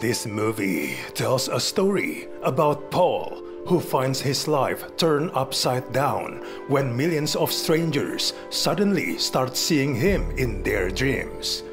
This movie tells a story about Paul, who finds his life turned upside down when millions of strangers suddenly start seeing him in their dreams.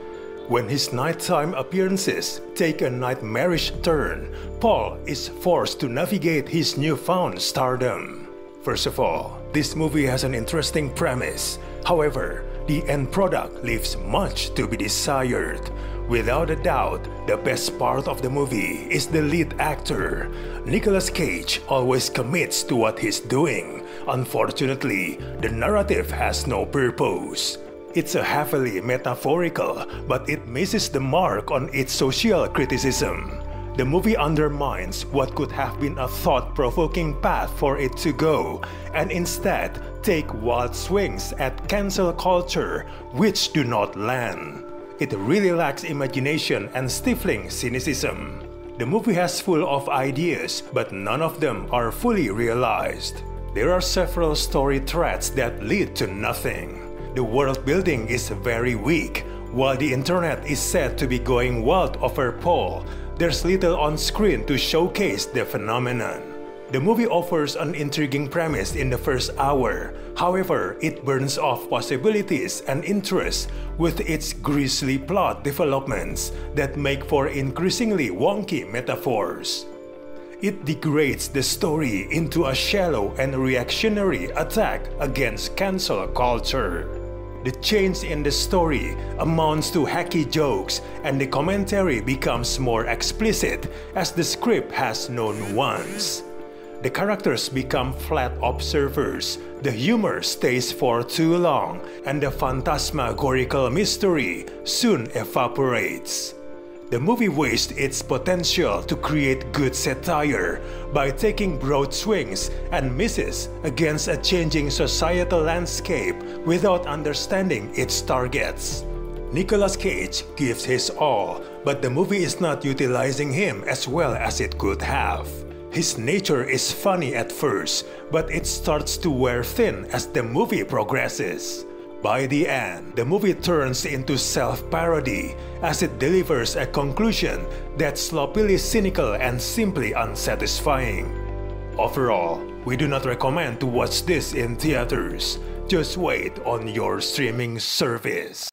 When his nighttime appearances take a nightmarish turn, Paul is forced to navigate his newfound stardom. First of all, this movie has an interesting premise. However, the end product leaves much to be desired. Without a doubt, the best part of the movie is the lead actor. Nicolas Cage always commits to what he's doing. Unfortunately, the narrative has no purpose. It's a heavily metaphorical, but it misses the mark on its social criticism. The movie undermines what could have been a thought-provoking path for it to go, and instead take wild swings at cancel culture which do not land. It really lacks imagination and stifling cynicism. The movie has full of ideas, but none of them are fully realized. There are several story threads that lead to nothing. The world building is very weak. While the internet is said to be going wild over Paul, there's little on screen to showcase the phenomenon. The movie offers an intriguing premise in the first hour. However, it burns off possibilities and interest with its grisly plot developments that make for increasingly wonky metaphors. It degrades the story into a shallow and reactionary attack against cancel culture. The change in the story amounts to hacky jokes and the commentary becomes more explicit as the script has no nuance. The characters become flat observers, the humor stays for too long, and the phantasmagorical mystery soon evaporates. The movie wastes its potential to create good satire by taking broad swings and misses against a changing societal landscape without understanding its targets. Nicolas Cage gives his all, but the movie is not utilizing him as well as it could have. His nature is funny at first, but it starts to wear thin as the movie progresses. By the end, the movie turns into self-parody as it delivers a conclusion that's sloppily cynical and simply unsatisfying. Overall, we do not recommend to watch this in theaters. Just wait on your streaming service.